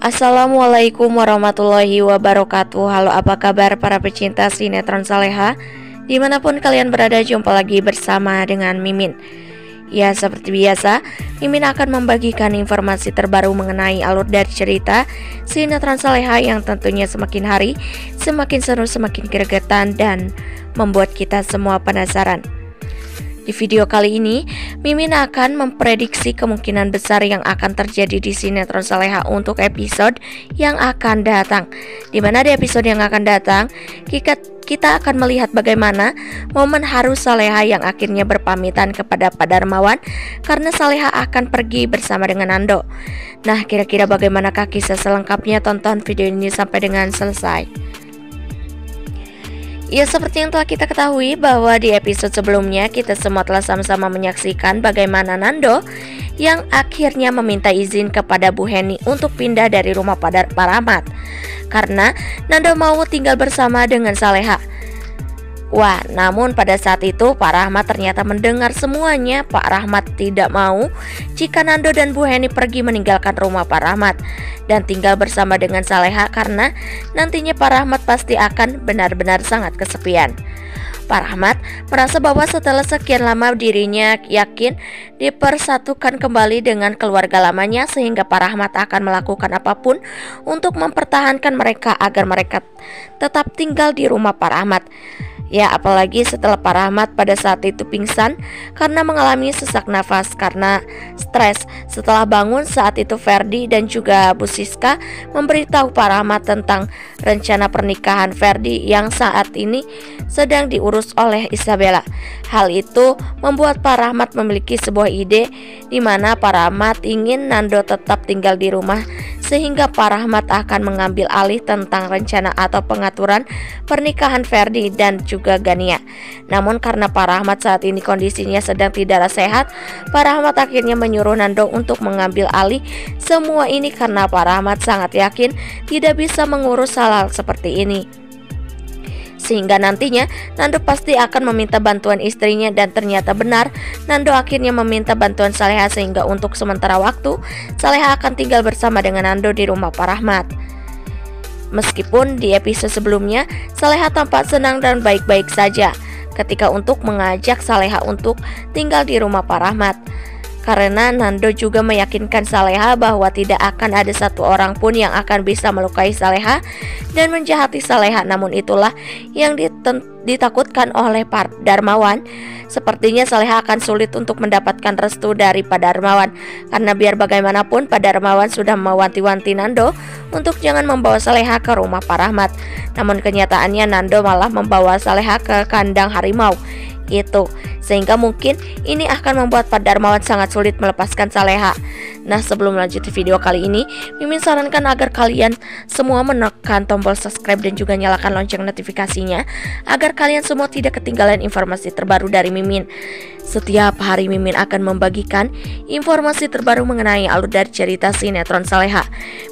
Assalamualaikum warahmatullahi wabarakatuh. Halo apa kabar para pecinta sinetron Saleha? Di mana pun kalian berada jumpa lagi bersama dengan Mimin. Ya seperti biasa Mimin akan membagikan informasi terbaru mengenai alur dari cerita Sinetron Saleha yang tentunya semakin hari Semakin seru, semakin gregetan dan membuat kita semua penasaran di video kali ini, Mimin akan memprediksi kemungkinan besar yang akan terjadi di sinetron Saleha untuk episode yang akan datang. Di mana di episode yang akan datang, kita, kita akan melihat bagaimana momen haru Saleha yang akhirnya berpamitan kepada Pak Darmawan karena Saleha akan pergi bersama dengan Nando. Nah, kira-kira bagaimanakah kisah selengkapnya? Tonton video ini sampai dengan selesai. Ya seperti yang telah kita ketahui bahwa di episode sebelumnya kita semua telah sama-sama menyaksikan bagaimana Nando yang akhirnya meminta izin kepada Bu Heni untuk pindah dari rumah pada Paramat karena Nando mau tinggal bersama dengan Saleha. Wah, namun pada saat itu Pak Rahmat ternyata mendengar semuanya. Pak Rahmat tidak mau jika Nando dan Bu Heni pergi meninggalkan rumah Pak Rahmat dan tinggal bersama dengan Saleha karena nantinya Pak Rahmat pasti akan benar-benar sangat kesepian. Pak Rahmat merasa bahwa setelah sekian lama dirinya yakin dipersatukan kembali dengan keluarga lamanya sehingga Pak Rahmat akan melakukan apa pun untuk mempertahankan mereka agar mereka tetap tinggal di rumah Pak Rahmat. Ya, apalagi setelah Pak Rahmat pada saat itu pingsan karena mengalami sesak nafas karena stres. Setelah bangun saat itu Ferdi dan juga Bu Siska memberitahu Pak Rahmat tentang rencana pernikahan Ferdi yang saat ini sedang diurus oleh Isabella. Hal itu membuat Pak Rahmat memiliki sebuah ide di mana Pak Rahmat ingin Nando tetap tinggal di rumah sehingga Pak Rahmat akan mengambil alih tentang rencana atau pengaturan pernikahan Ferdi dan juga Gania. Namun karena Pak Rahmat saat ini kondisinya sedang tidak sehat, Pak Rahmat akhirnya menyuruh Nando untuk mengambil alih semua ini karena Pak Rahmat sangat yakin tidak bisa mengurus hal-hal seperti ini sehingga nantinya Nando pasti akan meminta bantuan istrinya dan ternyata benar Nando akhirnya meminta bantuan Saleha sehingga untuk sementara waktu Saleha akan tinggal bersama dengan Nando di rumah Pak Rahmat. Meskipun di episode sebelumnya Saleha tampak senang dan baik-baik saja ketika untuk mengajak Saleha untuk tinggal di rumah Pak Rahmat karena Nando juga meyakinkan Saleha bahwa tidak akan ada satu orang pun yang akan bisa melukai Saleha dan menjahati Saleha. Namun itulah yang ditakutkan oleh Pak Darmawan. Sepertinya Saleha akan sulit untuk mendapatkan restu dari Pak Darmawan karena biar bagaimanapun Pak Darmawan sudah mewanti-wanti Nando untuk jangan membawa Saleha ke rumah Pak Rahmat. Namun kenyataannya Nando malah membawa Saleha ke kandang harimau itu sehingga mungkin ini akan membuat Pak Darmawan sangat sulit melepaskan Saleha. Nah sebelum lanjut video kali ini Mimin sarankan agar kalian semua menekan tombol subscribe dan juga nyalakan lonceng notifikasinya Agar kalian semua tidak ketinggalan informasi terbaru dari Mimin. Setiap hari Mimin akan membagikan informasi terbaru mengenai alur dari cerita sinetron Saleha.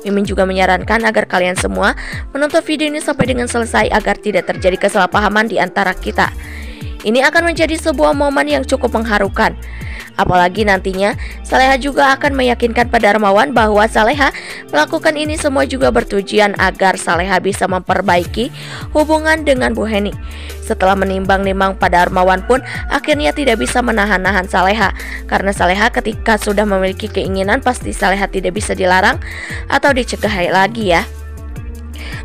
Mimin juga menyarankan agar kalian semua menonton video ini sampai dengan selesai agar tidak terjadi kesalahpahaman di antara kita ini akan menjadi sebuah momen yang cukup mengharukan. Apalagi nantinya Saleha juga akan meyakinkan pada Darmawan bahwa Saleha melakukan ini semua juga bertujuan agar Saleha bisa memperbaiki hubungan dengan Bu Heni. Setelah menimbang-nimbang pada Darmawan pun akhirnya tidak bisa menahan-nahan Saleha karena Saleha ketika sudah memiliki keinginan pasti Saleha tidak bisa dilarang atau dicegah lagi ya.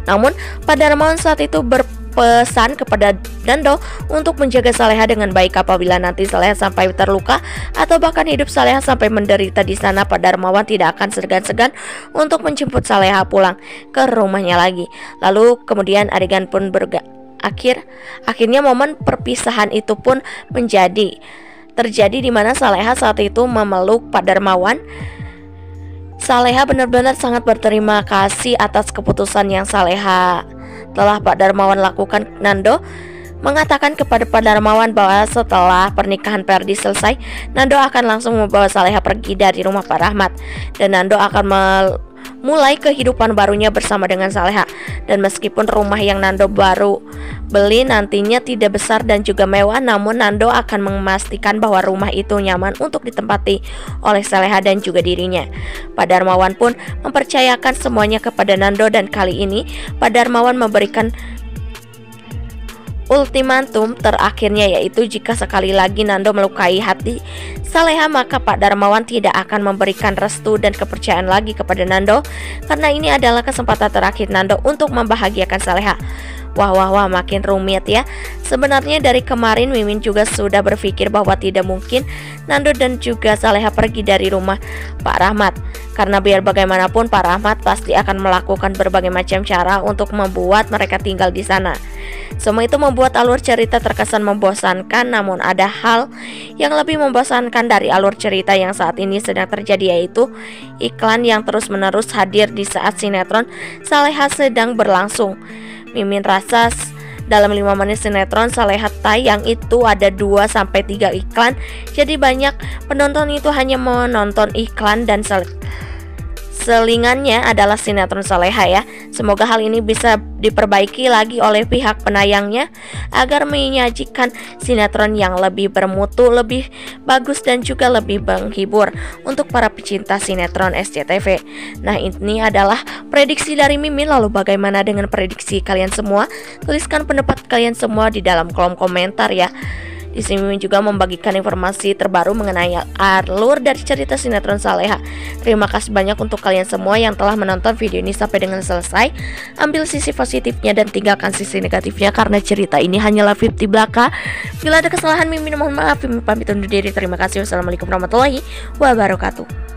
Namun pada Darmawan saat itu ber pesan kepada Dando untuk menjaga Saleha dengan baik apabila nanti Saleha sampai terluka atau bahkan hidup Saleha sampai menderita di sana Pak Darmawan tidak akan segan-segan untuk menjemput Saleha pulang ke rumahnya lagi. Lalu kemudian adegan pun berga akhir. Akhirnya momen perpisahan itu pun menjadi terjadi di mana Saleha saat itu memeluk Pak Darmawan. Saleha benar-benar sangat berterima kasih atas keputusan yang Saleha telah Pak Darmawan lakukan. Nando mengatakan kepada Pak Darmawan bahwa setelah pernikahan Perdi selesai, Nando akan langsung membawa Saleha pergi dari rumah Pak Rahmat dan Nando akan mulai kehidupan barunya bersama dengan Saleha. Dan meskipun rumah yang Nando baru beli nantinya tidak besar dan juga mewah, namun Nando akan memastikan bahwa rumah itu nyaman untuk ditempati oleh Saleha dan juga dirinya. Pak Darmawan pun mempercayakan semuanya kepada Nando dan kali ini Pak Darmawan memberikan ultimatum terakhirnya yaitu jika sekali lagi Nando melukai hati Saleha maka Pak Darmawan tidak akan memberikan restu dan kepercayaan lagi kepada Nando karena ini adalah kesempatan terakhir Nando untuk membahagiakan Saleha. Wah wah wah makin rumit ya. Sebenarnya dari kemarin Mimin juga sudah berpikir bahwa tidak mungkin Nando dan juga Saleha pergi dari rumah Pak Rahmat. Karena biar bagaimanapun Pak Rahmat pasti akan melakukan berbagai macam cara untuk membuat mereka tinggal di sana. Semua itu membuat alur cerita terkesan membosankan namun ada hal yang lebih membosankan dari alur cerita yang saat ini sedang terjadi yaitu iklan yang terus-menerus hadir di saat sinetron Saleha sedang berlangsung. Mimin rasa dalam 5 menit sinetron Saleha tayang itu ada 2 sampai 3 iklan. Jadi banyak penonton itu hanya menonton iklan dan Selingannya adalah sinetron Soleha ya. Semoga hal ini bisa diperbaiki lagi oleh pihak penayangnya agar menyajikan sinetron yang lebih bermutu, lebih bagus dan juga lebih menghibur untuk para pecinta sinetron SCTV. Nah, ini adalah prediksi dari Mimin. Lalu bagaimana dengan prediksi kalian semua? Tuliskan pendapat kalian semua di dalam kolom komentar ya. Di sini juga membagikan informasi terbaru mengenai alur dari cerita sinetron Saleha. Terima kasih banyak untuk kalian semua yang telah menonton video ini sampai dengan selesai. Ambil sisi positifnya dan tinggalkan sisi negatifnya karena cerita ini hanyalah 50 belaka. Bila ada kesalahan Mimin mohon maaf, Mimin pamit undur diri. Terima kasih. Wassalamualaikum warahmatullahi wabarakatuh.